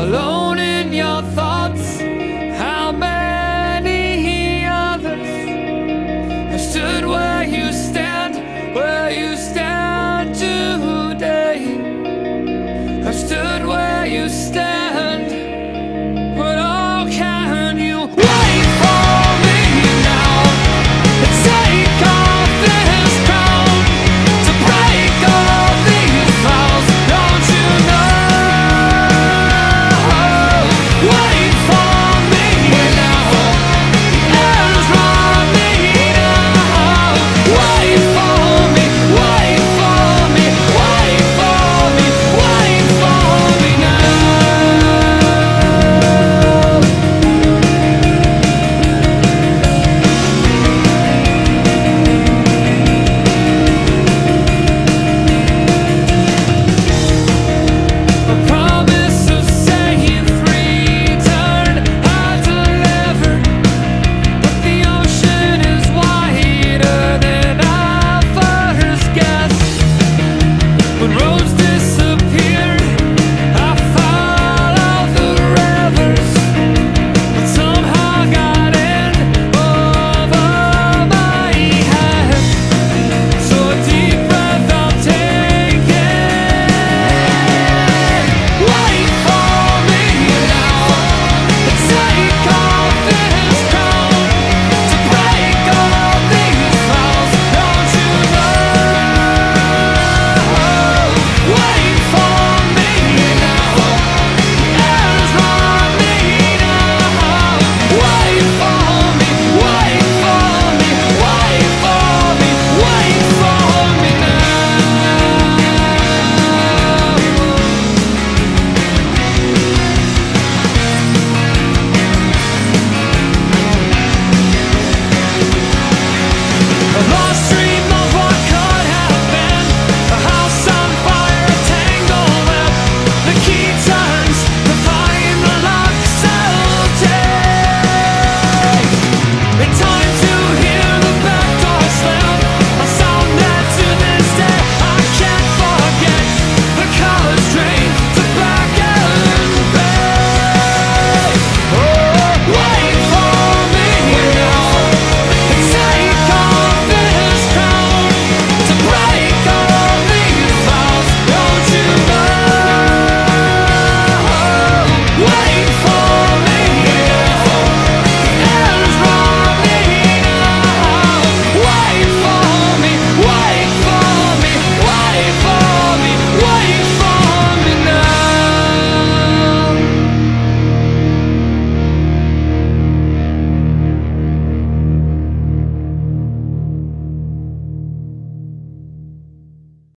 alone in your thoughts. How many others have stood where you stand, where you stand today? Have stood where you stand.